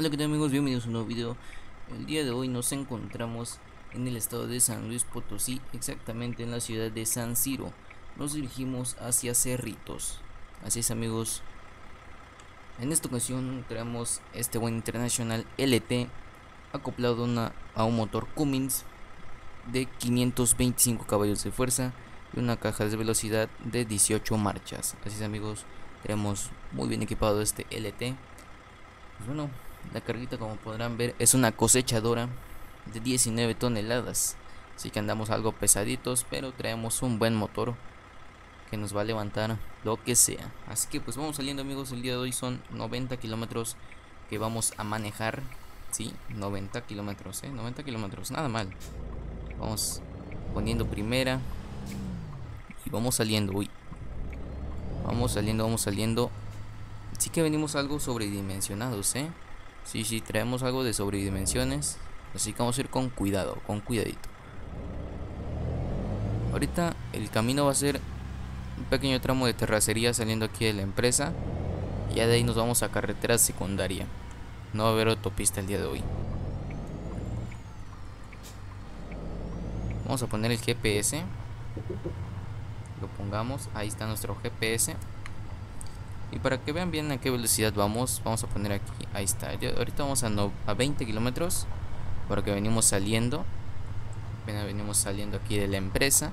Hola, ¿qué tal amigos? Bienvenidos a un nuevo video. El día de hoy nos encontramos en el estado de San Luis Potosí, exactamente en la ciudad de San Ciro. Nos dirigimos hacia Cerritos. Así es amigos. En esta ocasión traemos este buen International LT acoplado a un motor Cummins de 525 caballos de fuerza y una caja de velocidad de 18 marchas. Así es amigos, tenemos muy bien equipado este LT. Pues bueno, la carguita como podrán ver es una cosechadora de 19 toneladas. Así que andamos algo pesaditos, pero traemos un buen motor que nos va a levantar lo que sea. Así que pues vamos saliendo amigos, el día de hoy son 90 kilómetros que vamos a manejar. Sí, 90 kilómetros, ¿eh? 90 kilómetros, nada mal. Vamos poniendo primera. Y vamos saliendo, uy. Vamos saliendo, vamos saliendo. Sí que venimos algo sobredimensionados, ¿eh? Sí, sí, traemos algo de sobredimensiones. Así que vamos a ir con cuidado, con cuidadito. Ahorita el camino va a ser un pequeño tramo de terracería saliendo aquí de la empresa. Ya de ahí nos vamos a carretera secundaria. No va a haber autopista el día de hoy. Vamos a poner el GPS. Lo pongamos. Ahí está nuestro GPS. Y para que vean bien a qué velocidad vamos, vamos a poner aquí. Ahí está. ahorita vamos a, a 20 kilómetros. Porque venimos saliendo. Venimos saliendo aquí de la empresa.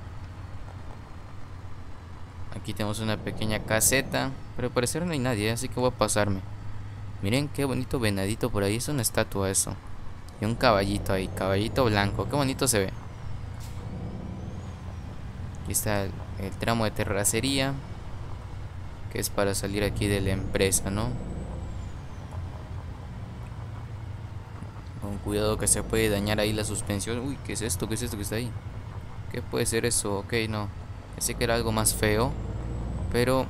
Aquí tenemos una pequeña caseta. Pero al parecer no hay nadie, así que voy a pasarme. Miren qué bonito venadito por ahí. Es una estatua eso. Y un caballito ahí. Caballito blanco. Qué bonito se ve. Aquí está el, tramo de terracería. Es para salir aquí de la empresa, ¿no? Con cuidado que se puede dañar ahí la suspensión. Uy, ¿qué es esto? ¿Qué es esto que está ahí? ¿Qué puede ser eso? Ok, no. Pensé que era algo más feo. Pero...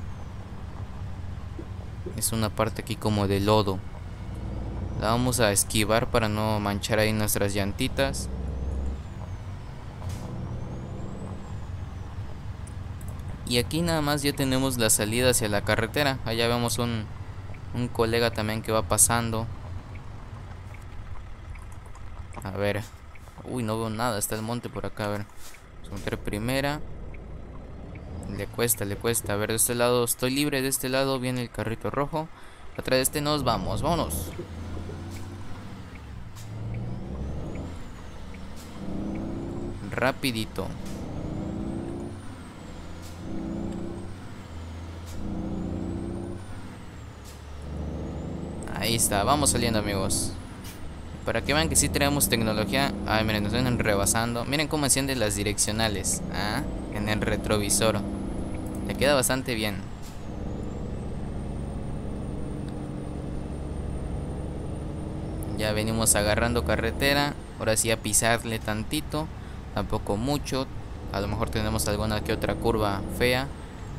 Es una parte aquí como de lodo. La vamos a esquivar para no manchar ahí nuestras llantitas. Y aquí nada más ya tenemos la salida hacia la carretera. Allá vemos un, un colega también que va pasando. A ver. Uy, no veo nada. Está el monte por acá. A ver. Vamos a meter primera. Le cuesta, le cuesta. A ver, de este lado estoy libre. De este lado viene el carrito rojo. Atrás de este nos vamos. Vámonos. Rapidito. Ahí está, vamos saliendo amigos. Para que vean que sí tenemos tecnología. Ay, miren, nos vienen rebasando. Miren cómo encienden las direccionales. ¿ah? En el retrovisor. Le queda bastante bien. Ya venimos agarrando carretera. Ahora sí a pisarle tantito. Tampoco mucho. A lo mejor tenemos alguna que otra curva fea.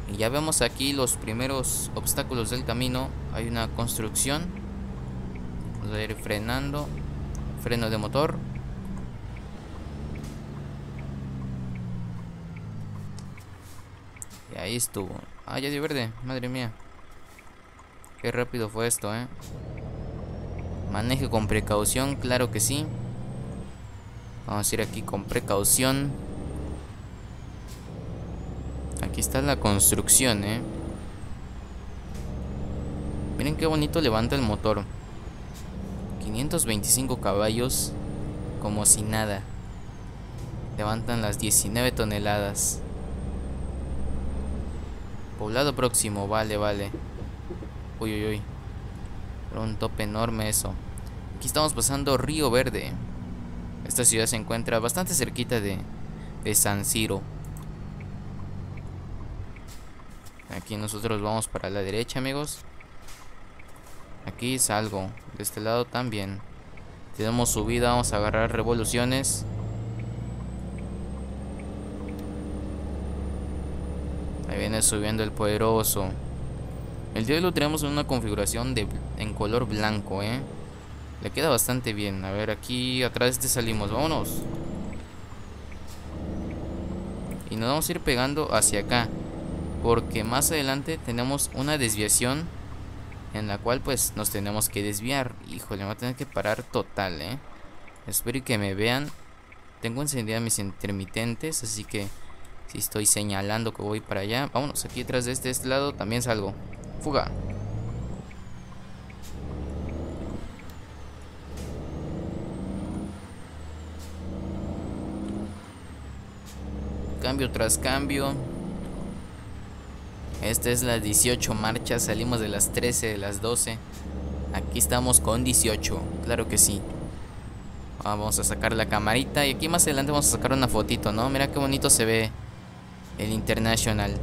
Y ya vemos aquí los primeros obstáculos del camino. Hay una construcción A ir frenando. Freno de motor. Y ahí estuvo. Ah, ya dio verde. Madre mía. Qué rápido fue esto, eh. Maneje con precaución, claro que sí. Vamos a ir aquí con precaución. Aquí está la construcción, eh. Miren qué bonito levanta el motor. 525 caballos como si nada. Levantan las 19 toneladas. Poblado próximo, vale, vale. Uy, uy, uy. un tope enorme eso. Aquí estamos pasando Río Verde. Esta ciudad se encuentra bastante cerquita de, de San Ciro. Aquí nosotros vamos para la derecha, amigos. Aquí salgo. De este lado también. Tenemos subida, vamos a agarrar revoluciones. Ahí viene subiendo el poderoso. El día lo tenemos en una configuración de, en color blanco, ¿eh? Le queda bastante bien. A ver, aquí atrás de este salimos. Vámonos. Y nos vamos a ir pegando hacia acá. Porque más adelante tenemos una desviación En la cual pues nos tenemos que desviar. Híjole, me voy a tener que parar total, eh. Espero que me vean. Tengo encendidas mis intermitentes, así que si estoy señalando que voy para allá. Vámonos, aquí detrás de este, este lado también salgo. Fuga. Cambio tras cambio. Esta es la 18 marcha. Salimos de las 13, de las 12. Aquí estamos con 18. Claro que sí. Vamos a sacar la camarita. Y aquí más adelante vamos a sacar una fotito, ¿no? Mira qué bonito se ve el International.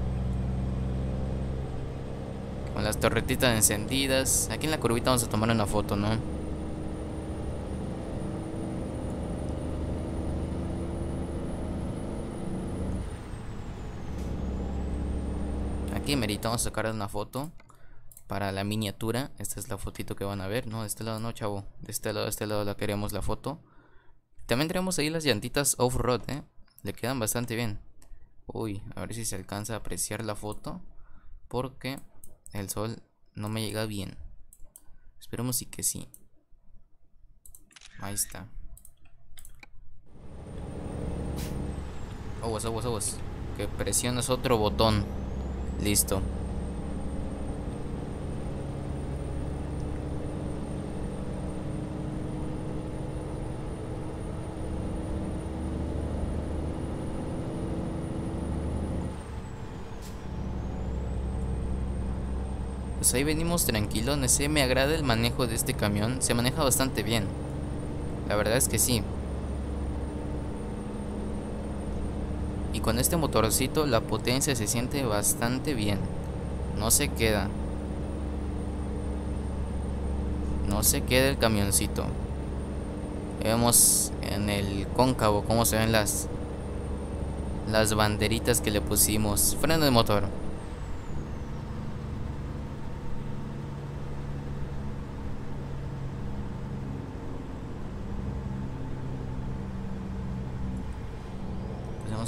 Con las torretitas encendidas. Aquí en la curvita vamos a tomar una foto, ¿no? Aquí merita, vamos a sacar una foto para la miniatura. Esta es la fotito que van a ver, ¿no? De este lado no, chavo. De este lado, de este lado la queremos la foto. También tenemos ahí las llantitas off-road, ¿eh? Le quedan bastante bien. Uy, a ver si se alcanza a apreciar la foto. Porque el sol no me llega bien. Esperemos y que sí. Ahí está. Aguas, aguas, aguas. Que presionas otro botón. Listo. Pues ahí venimos tranquilones, me agrada el manejo de este camión, se maneja bastante bien. La verdad es que sí. Con este motorcito la potencia se siente bastante bien. No se queda. No se queda el camioncito. Vemos en el cóncavo cómo se ven las las banderitas que le pusimos. Freno de motor.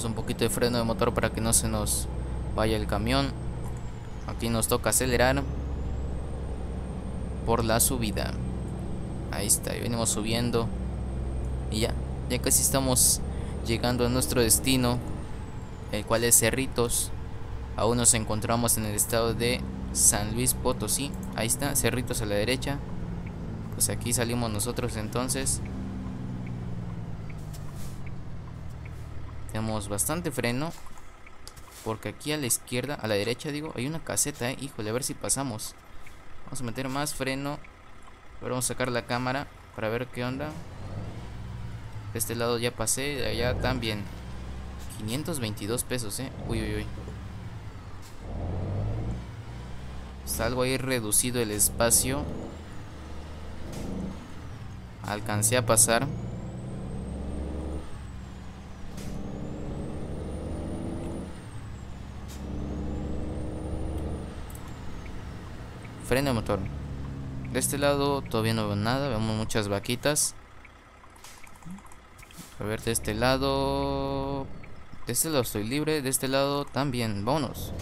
un de freno de motor para que no se nos vaya el camión. Aquí nos toca acelerar por la subida. Ahí está, y venimos subiendo. Y ya, ya casi estamos llegando a nuestro destino, el cual es Cerritos. Aún nos encontramos en el estado de San Luis Potosí. Ahí está, Cerritos a la derecha. Pues aquí salimos nosotros entonces. Tenemos bastante freno. Porque aquí a la izquierda, a la derecha digo, hay una caseta, eh. Híjole, a ver si pasamos. Vamos a meter más freno. Ahora vamos a sacar la cámara para ver qué onda. De este lado ya pasé, de allá también. 522 pesos, eh. Uy, uy, uy. Está algo ahí reducido el espacio. Alcancé a pasar. Freno de motor. De este lado todavía no veo nada. Vemos muchas vaquitas. A ver, de este lado... De este lado estoy libre. De este lado también. Vámonos.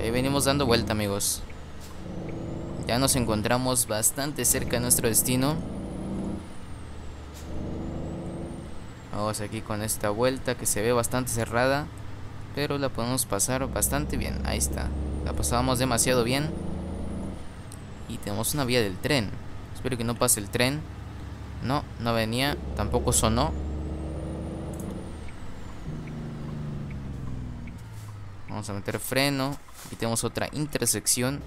Ahí venimos dando vuelta, amigos. Ya nos encontramos bastante cerca de nuestro destino. Vamos aquí con esta vuelta que se ve bastante cerrada. Pero la podemos pasar bastante bien. Ahí está. La pasábamos demasiado bien. Y tenemos una vía del tren. Espero que no pase el tren. No, no venía. Tampoco sonó. Vamos a meter freno. Aquí tenemos otra intersección.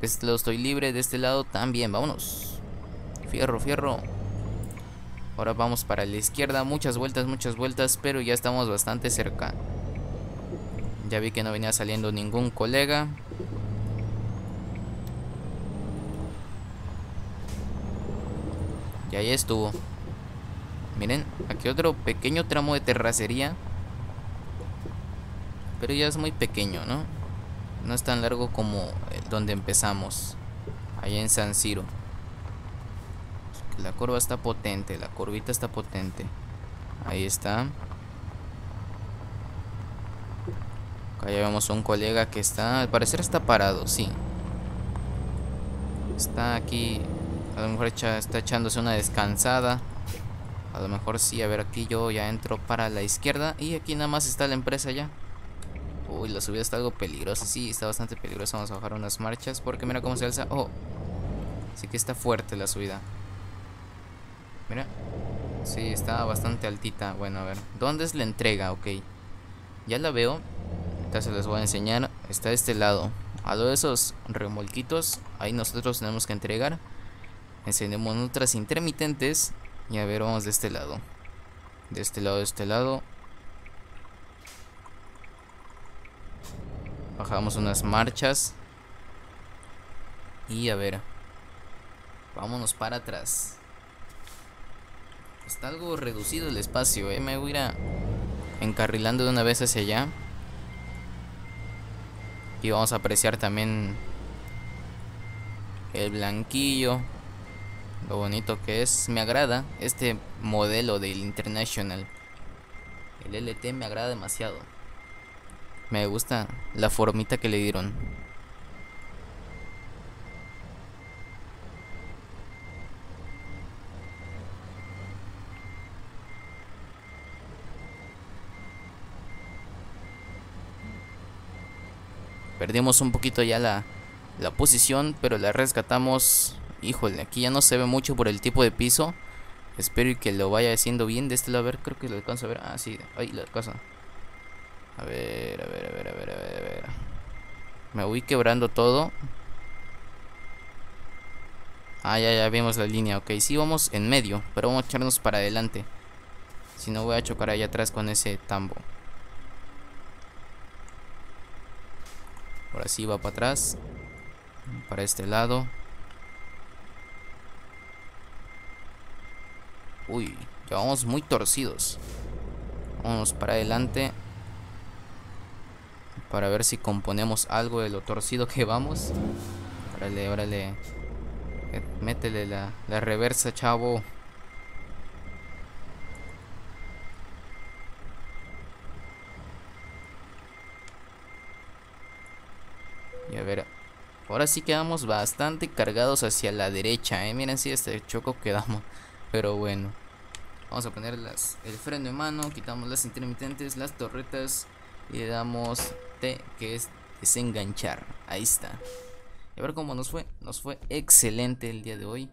De este lado estoy libre. De este lado también. Vámonos. Fierro, fierro. Ahora vamos para la izquierda. Muchas vueltas, muchas vueltas. Pero ya estamos bastante cerca. Ya vi que no venía saliendo ningún colega. Y ahí estuvo. Miren, aquí otro pequeño tramo de terracería. Pero ya es muy pequeño, ¿no? No es tan largo como donde empezamos. Allá en San Siro. La curva está potente, la curvita está potente. Ahí está. Acá ya vemos a un colega que está, al parecer está parado, sí. Está aquí, a lo mejor está echándose una descansada. A lo mejor sí, a ver, aquí yo ya entro para la izquierda y aquí nada más está la empresa ya. Uy, la subida está algo peligrosa, sí, está bastante peligrosa. Vamos a bajar unas marchas porque mira cómo se alza. Oh, sí que está fuerte la subida. Mira, sí, está bastante altita. Bueno, a ver, ¿dónde es la entrega? Ok, ya la veo. Entonces les voy a enseñar. Está de este lado. A lo de esos remolquitos, ahí nosotros tenemos que entregar. Encendemos otras intermitentes. Y a ver, vamos de este lado. De este lado, de este lado. Bajamos unas marchas. Y a ver. Vámonos para atrás. Está algo reducido el espacio, ¿eh? Me voy a ir a encarrilando de una vez hacia allá. Y vamos a apreciar también el blanquillo. Lo bonito que es. Me agrada este modelo del International. El LT me agrada demasiado. Me gusta la formita que le dieron. Un poquito ya la, la posición, pero la rescatamos. Híjole, aquí ya no se ve mucho por el tipo de piso. Espero que lo vaya haciendo bien de este lado. A ver, creo que lo alcanzo a ver. Ah, sí, ahí lo alcanzo. A ver, a ver, a ver, a ver, a ver, a ver. Me voy quebrando todo. Ah, ya, ya vimos la línea. Ok, sí, vamos en medio. Pero vamos a echarnos para adelante. Si no, voy a chocar allá atrás con ese tambo. Ahora sí va para atrás. Para este lado. Uy, ya vamos muy torcidos. Vamos para adelante. Para ver si componemos algo de lo torcido que vamos. Órale, órale. Métele la, la reversa, chavo. Y a ver, ahora sí quedamos bastante cargados hacia la derecha, ¿eh? Miren si este choco quedamos. Pero bueno. Vamos a poner el freno de mano, quitamos las intermitentes, las torretas y le damos T, que es desenganchar. Ahí está. Y a ver cómo nos fue. Nos fue excelente el día de hoy.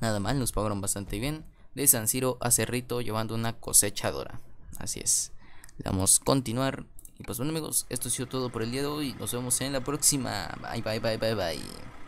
Nada mal, nos pagaron bastante bien. De San Siro a Cerrito llevando una cosechadora. Así es. Le damos continuar. Y pues bueno amigos, esto ha sido todo por el día de hoy. Nos vemos en la próxima. Bye bye bye bye bye.